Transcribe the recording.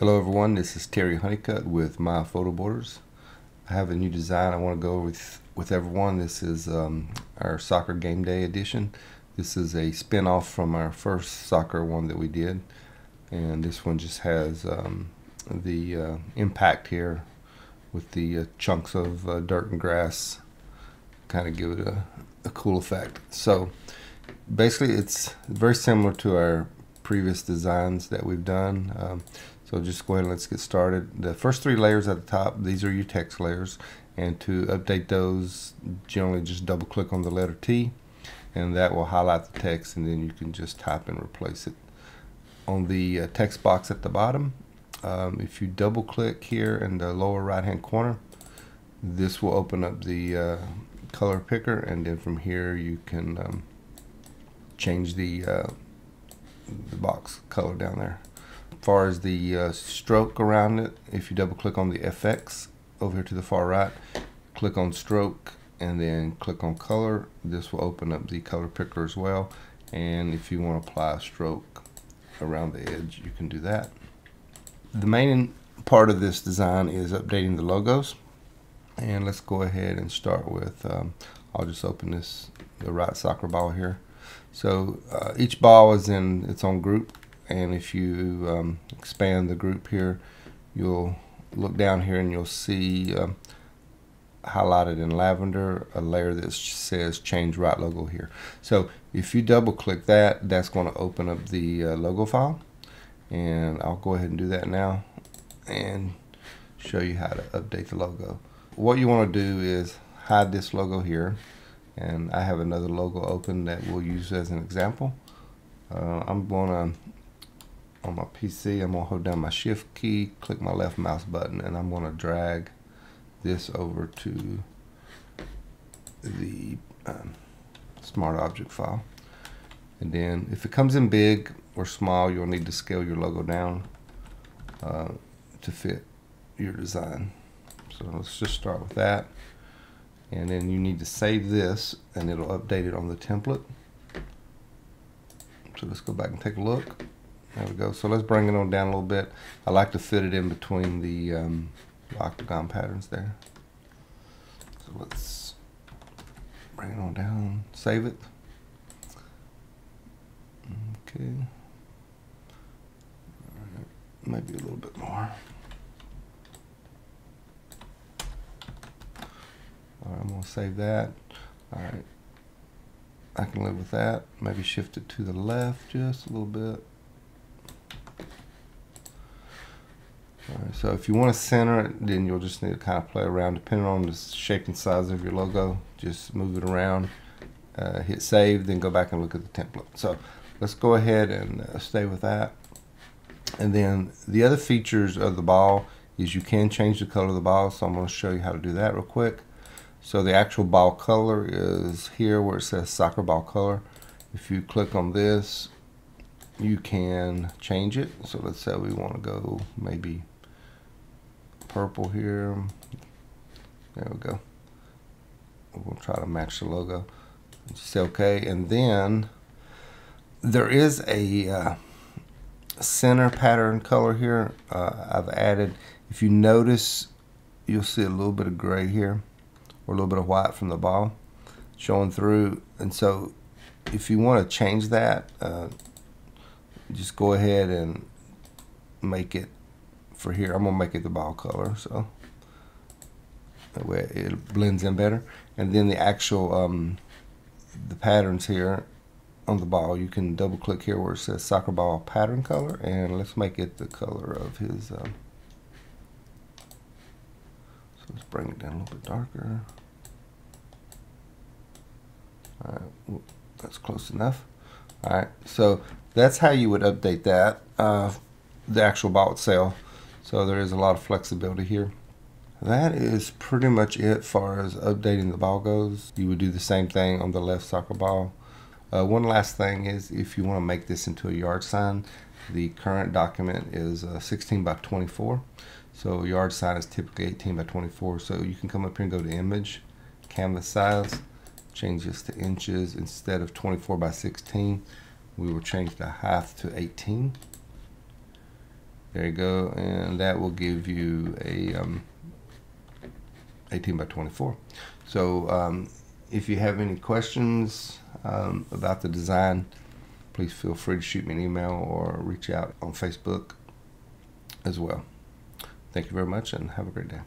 Hello everyone, this is Terry Honeycutt with My Photo Borders. I have a new design I want to go with, with everyone. This is um, our soccer game day edition. This is a spin-off from our first soccer one that we did. And this one just has um, the uh, impact here with the uh, chunks of uh, dirt and grass. Kind of give it a, a cool effect. So basically it's very similar to our previous designs that we've done. Um, so just go ahead and let's get started. The first three layers at the top, these are your text layers. And to update those, generally just double click on the letter T and that will highlight the text and then you can just type and replace it. On the uh, text box at the bottom, um, if you double click here in the lower right hand corner, this will open up the uh, color picker and then from here you can um, change the, uh, the box color down there As far as the uh, stroke around it, if you double click on the FX over here to the far right, click on stroke and then click on color, this will open up the color picker as well. And if you want to apply a stroke around the edge, you can do that. The main part of this design is updating the logos. And let's go ahead and start with, um, I'll just open this, the right soccer ball here. So uh, each ball is in its own group and if you um, expand the group here you'll look down here and you'll see um, highlighted in lavender a layer that says change right logo here. So if you double click that that's going to open up the uh, logo file. And I'll go ahead and do that now and show you how to update the logo. What you want to do is hide this logo here and I have another logo open that we'll use as an example uh, I'm going to on my PC, I'm going to hold down my shift key, click my left mouse button, and I'm going to drag this over to the um, smart object file. And then if it comes in big or small, you'll need to scale your logo down uh, to fit your design. So let's just start with that. And then you need to save this and it'll update it on the template. So let's go back and take a look. There we go. So let's bring it on down a little bit. I like to fit it in between the um, octagon patterns there. So let's bring it on down, save it. Okay. Maybe a little bit more. All I'm save that. All right, I can live with that. Maybe shift it to the left just a little bit. Right, so if you want to center it, then you'll just need to kind of play around depending on the shape and size of your logo. Just move it around, uh, hit save, then go back and look at the template. So let's go ahead and uh, stay with that. And then the other features of the ball is you can change the color of the ball. So I'm going to show you how to do that real quick. So the actual ball color is here where it says soccer ball color. If you click on this, you can change it. So let's say we want to go maybe purple here. There we go. We'll try to match the logo. Say OK. And then there is a uh, center pattern color here. Uh, I've added, if you notice, you'll see a little bit of gray here or a little bit of white from the ball showing through. And so if you want to change that, uh, just go ahead and make it for here. I'm gonna make it the ball color so that way it blends in better. And then the actual um, the patterns here on the ball, you can double click here where it says soccer ball pattern color, and let's make it the color of his. Um, let's bring it down a little bit darker. All right, that's close enough. All right, so that's how you would update that, uh, the actual ball itself. So there is a lot of flexibility here. That is pretty much it far as updating the ball goes. You would do the same thing on the left soccer ball. Uh, one last thing is if you want to make this into a yard sign, the current document is uh, 16 by 24. So yard sign is typically 18 by 24. So you can come up here and go to image, canvas size, change this to inches instead of 24 by 16. We will change the height to 18 There you go, and that will give you a um, 18 by 24. So um, if you have any questions um, about the design, please feel free to shoot me an email or reach out on Facebook as well. Thank you very much and have a great day.